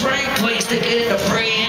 Drink, please, to get in the free.